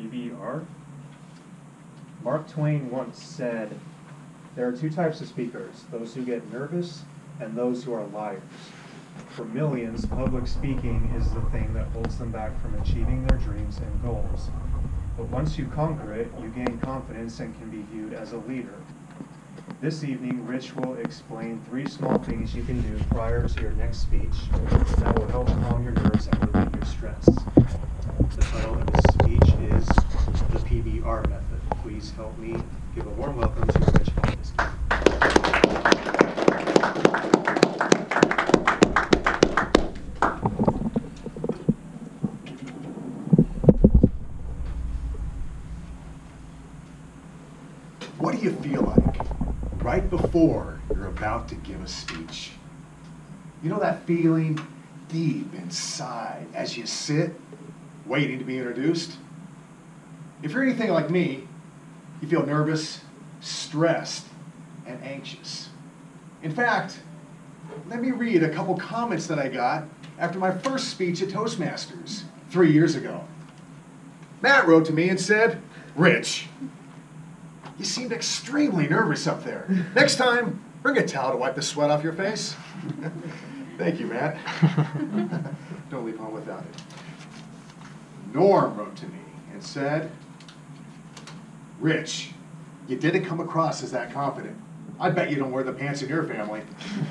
PBR? Mark Twain once said, There are two types of speakers those who get nervous and those who are liars. For millions, public speaking is the thing that holds them back from achieving their dreams and goals. But once you conquer it, you gain confidence and can be viewed as a leader. This evening, Rich will explain three small things you can do prior to your next speech that will help calm your nerves and relieve your stress. The title of his speech PBR Method. Please help me give a warm welcome to Rich. What do you feel like right before you're about to give a speech? You know that feeling deep inside as you sit, waiting to be introduced? If you're anything like me, you feel nervous, stressed, and anxious. In fact, let me read a couple comments that I got after my first speech at Toastmasters three years ago. Matt wrote to me and said, Rich, you seemed extremely nervous up there. Next time, bring a towel to wipe the sweat off your face. Thank you, Matt. Don't leave home without it. Norm wrote to me and said, Rich, you didn't come across as that confident. I bet you don't wear the pants in your family.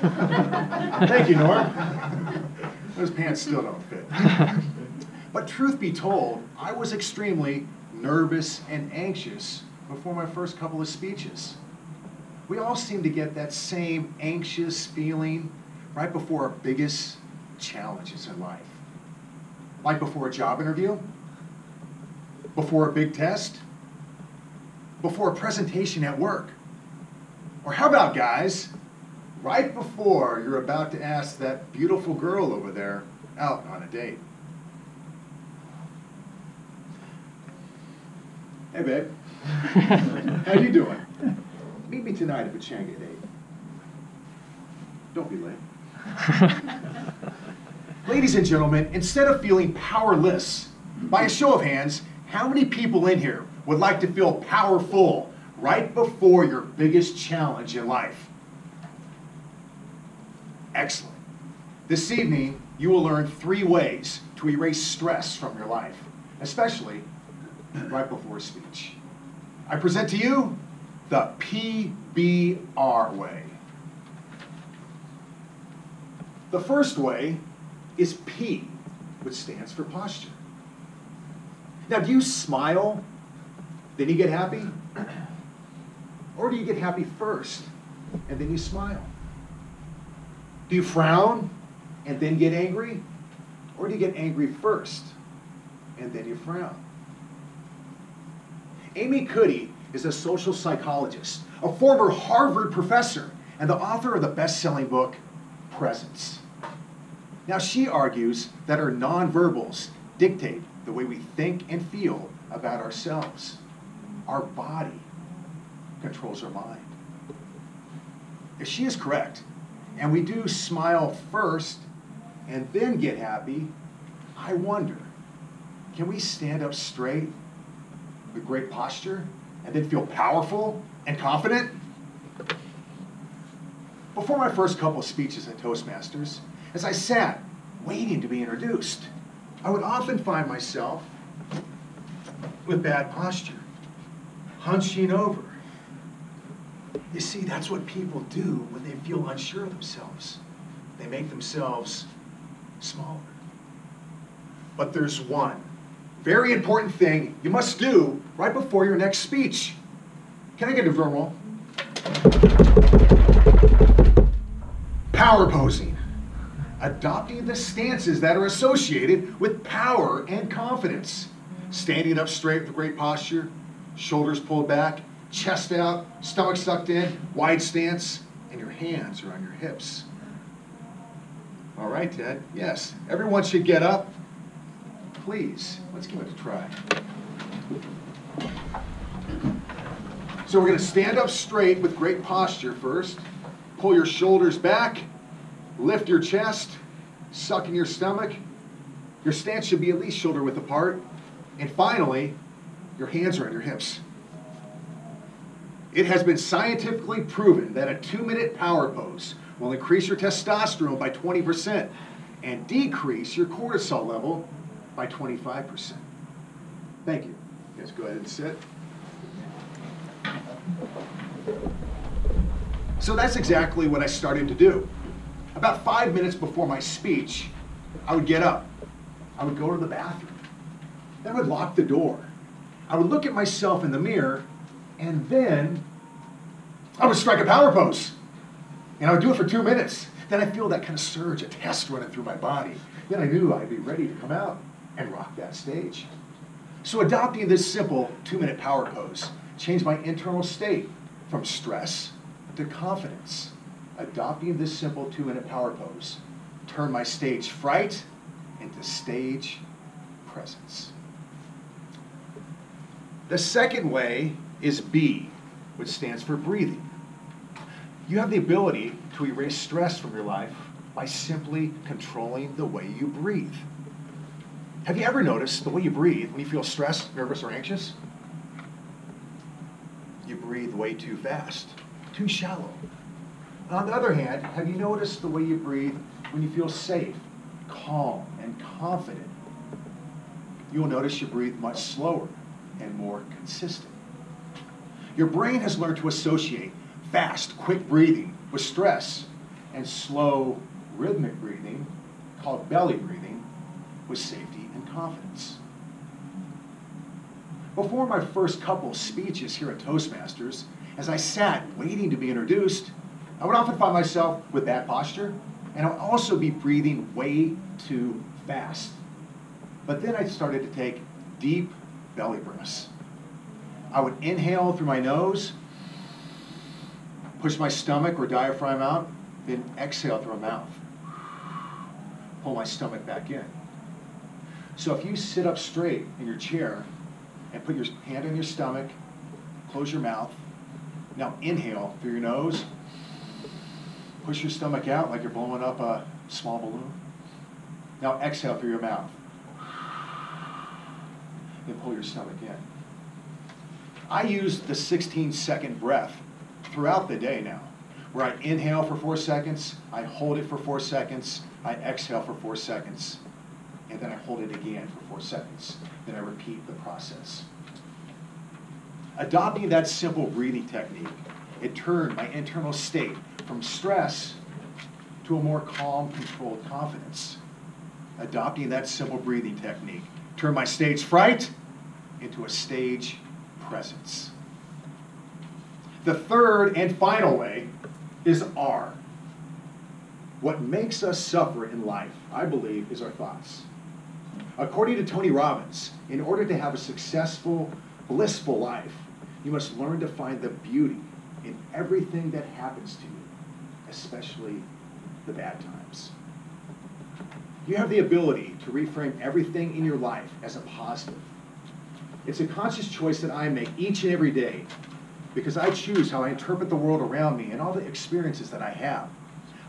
Thank you, Norm. Those pants still don't fit. But truth be told, I was extremely nervous and anxious before my first couple of speeches. We all seem to get that same anxious feeling right before our biggest challenges in life. Like before a job interview, before a big test, before a presentation at work. Or how about, guys, right before you're about to ask that beautiful girl over there out on a date? Hey, babe. How you doing? Meet me tonight at Pechanga at 8. Don't be late. Ladies and gentlemen, instead of feeling powerless, by a show of hands, how many people in here would like to feel powerful right before your biggest challenge in life? Excellent. This evening, you will learn three ways to erase stress from your life, especially right before speech. I present to you the PBR way. The first way is P, which stands for posture. Now, do you smile, then you get happy? Or do you get happy first, and then you smile? Do you frown, and then get angry? Or do you get angry first, and then you frown? Amy Cuddy is a social psychologist, a former Harvard professor, and the author of the best selling book, Presence. Now, she argues that our nonverbals dictate the way we think and feel about ourselves. Our body controls our mind. If she is correct, and we do smile first and then get happy, I wonder can we stand up straight with great posture and then feel powerful and confident? Before my first couple of speeches at Toastmasters, as I sat waiting to be introduced, I would often find myself with bad posture, hunching over. You see, that's what people do when they feel unsure of themselves. They make themselves smaller. But there's one very important thing you must do right before your next speech. Can I get a drum roll? Power posing. Adopting the stances that are associated with power and confidence. Standing up straight with great posture, shoulders pulled back, chest out, stomach sucked in, wide stance, and your hands are on your hips. All right, Ted. Yes, everyone should get up. Please, let's give it a try. So we're going to stand up straight with great posture first. Pull your shoulders back, lift your chest, suck in your stomach. Your stance should be at least shoulder width apart. And finally, Your hands are on your hips. It has been scientifically proven that a two minute power pose will increase your testosterone by 20% and decrease your cortisol level by 25%. Thank you. Guys go ahead and sit. So that's exactly what I started to do. About five minutes before my speech, I would get up. I would go to the bathroom. Then I would lock the door. I would look at myself in the mirror, and then I would strike a power pose. And I would do it for two minutes. Then I feel that kind of surge, a test running through my body. Then I knew I'd be ready to come out and rock that stage. So adopting this simple two-minute power pose changed my internal state from stress to confidence. Adopting this simple two-minute power pose turned my stage fright into stage presence. The second way is B, which stands for breathing. You have the ability to erase stress from your life by simply controlling the way you breathe. Have you ever noticed the way you breathe when you feel stressed, nervous, or anxious? You breathe way too fast, too shallow. On the other hand, have you noticed the way you breathe when you feel safe, calm, and confident? You will notice you breathe much slower and more consistent. Your brain has learned to associate fast, quick breathing with stress and slow, rhythmic breathing, called belly breathing, with safety and confidence. Before my first couple speeches here at Toastmasters, as I sat waiting to be introduced, I would often find myself with that posture, and I would also be breathing way too fast. But then I started to take deep belly breaths. I would inhale through my nose, push my stomach or diaphragm out, then exhale through my mouth. Pull my stomach back in. So if you sit up straight in your chair and put your hand on your stomach, close your mouth, now inhale through your nose, push your stomach out like you're blowing up a small balloon. Now exhale through your mouth. Then pull your stomach in. I use the 16 second breath throughout the day now, where I inhale for four seconds, I hold it for four seconds, I exhale for four seconds, and then I hold it again for four seconds. Then I repeat the process. Adopting that simple breathing technique, it turned my internal state from stress to a more calm, controlled confidence. Adopting that simple breathing technique turned my stage fright into a stage presence. The third and final way is R. What makes us suffer in life, I believe, is our thoughts. According to Tony Robbins, in order to have a successful, blissful life, you must learn to find the beauty in everything that happens to you, especially the bad times. You have the ability to reframe everything in your life as a positive. It's a conscious choice that I make each and every day because I choose how I interpret the world around me and all the experiences that I have.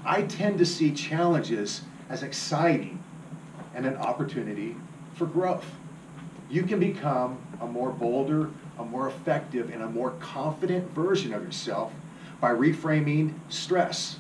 I tend to see challenges as exciting and an opportunity for growth. You can become a more bolder, a more effective, and a more confident version of yourself by reframing stress